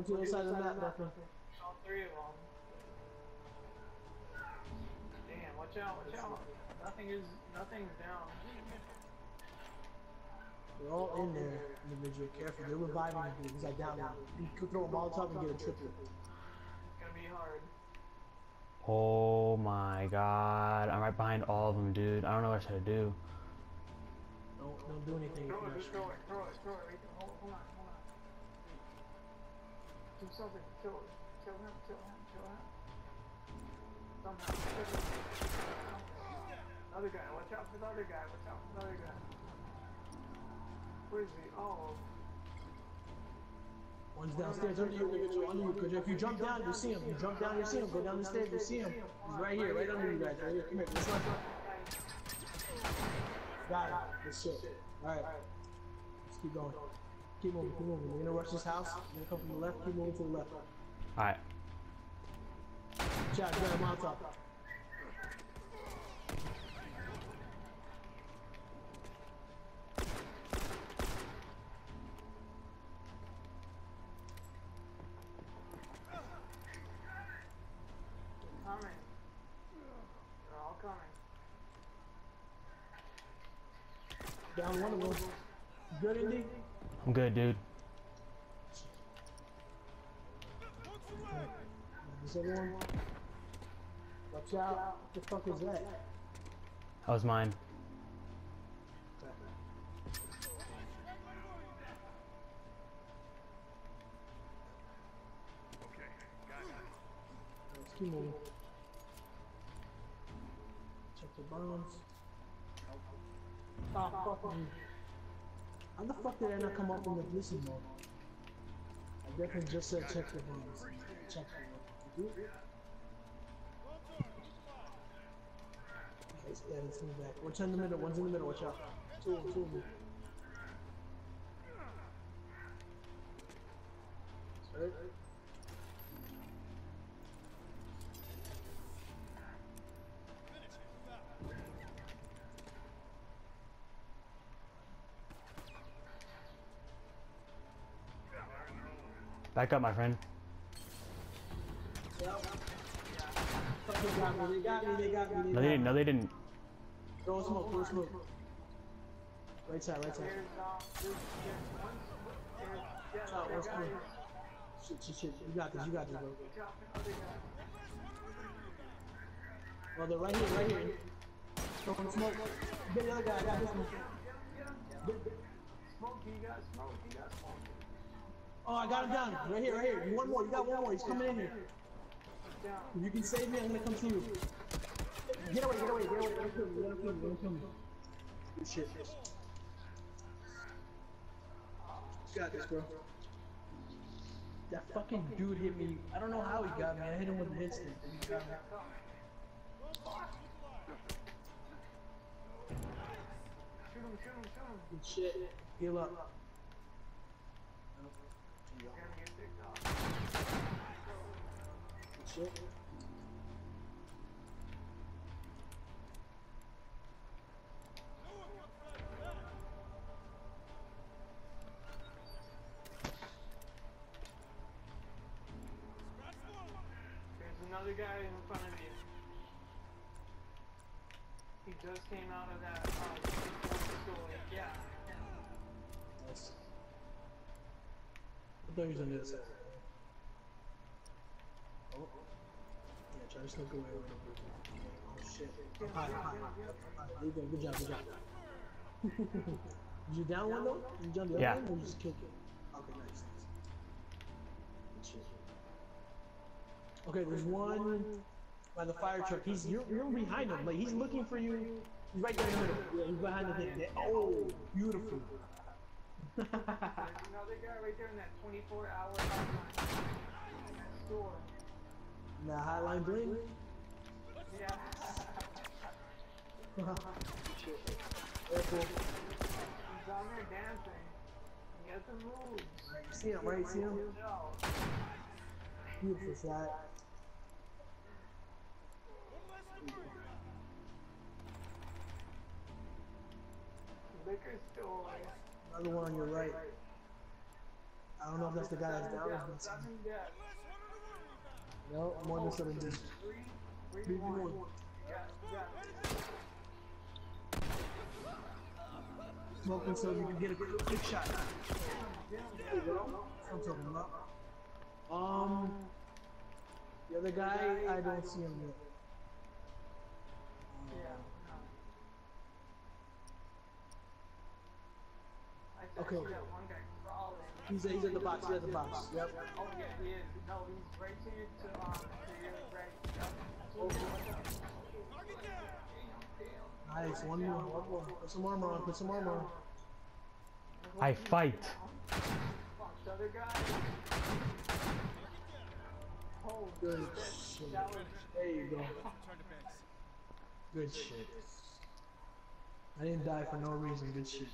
Run to the other side of the map, Duffy. All three of them. Damn, watch out, watch out. Nothing is, nothing's down. They're all in there, individual. Careful, they're reviving the dude. He's like down now. You could throw a Molotov and get a triple. It's gonna be hard. Oh my god. I'm right behind all of them, dude. I don't know what I should do. Don't, don't do anything. Throw it, just throw it, throw it, throw it. Hold, hold on, something, kill him, kill him, kill him. Kill him. Other guy, watch out for the other guy, watch out for the other guy. Where is he? Oh, One's downstairs under you, under you. Because if you jump down, you see him. You jump down, you see him. Go down the stairs, you see him. He's right here, right under you guys. Right here. Come here. This one. Got it. Good shit. Alright. Let's keep going. Keep moving, keep moving. We're gonna rush this house. We're gonna come from the left, keep moving to the left. Alright. Chad, you got a Molotov. coming. They're all coming. Down one of them. Good, Indy? I'm good, dude. This other one. Watch out. What the fuck is that? That was mine. Check the bombs. Ah, fuck. How the fuck did I not come up in the listen mode? I definitely just said check the bombs. Check the bombs. Okay, yeah, let's move back. One's in the middle, one's in the middle, watch out. Two them, two Back up, my friend. No, they didn't. No, they didn't. Smoke, smoke. Right side, right side. Um, Oh, guy. good? Shit, shit, shit. You got this, you got this, bro. Well, they're right here, right here. Smoke. The other guy, I got this one. Smoke, he got smoke, he got smoke. Oh, I got him down. Right here, right here. One more, you got one more. He's coming in here. If you can save me, I'm gonna come to you. Get away, get away, get away. Don't kill me, don't kill me, don't kill me. Good shit. Got this, bro. That fucking dude hit me. I don't know how he got me. I hit him with an instant. He. Shoot him, shoot him, shoot him. Good shit. Heal up. You're gonna get picked off. Good There's another guy in front of you. He just came out of that uh, store. Yeah. I thought on the other side. Oh. Yeah, try to sneak away. Oh shit. High. There you go. Good job, good job. Did you down one though? You down the other Yeah. one or you just killed it? Okay, nice. Okay, there's one by the fire truck. He's you're, you're behind him. Like he's looking for you. He's right there in the middle. Yeah, he's behind the thing. Oh, beautiful. Right there in that 24 hour hotline. In that store. Now hotline bling. Yeah. He's down there dancing. He has some moves. See him, right? See him? Beautiful shot. Liquor store. Another one on your right. I don't know if that's the guy that's down. that's- dead. No, one. Yeah, yeah. Smoking so you can get a quick, quick shot. There you go. I'm talking about. Um, the other guy, I don't see him yet. Yeah. Okay. yeah, one guy crawling. He's, he's at the box. He's at the box. Yep. Oh yeah, he is. No, he's right to you to um to your right. Yep. Nice. One more. One more. Put some armor on. Put some armor on. I fight. Fuck, the other guy. Holy Good shit. shit. That was There you go. Good shit. I didn't die for no reason. Good shit.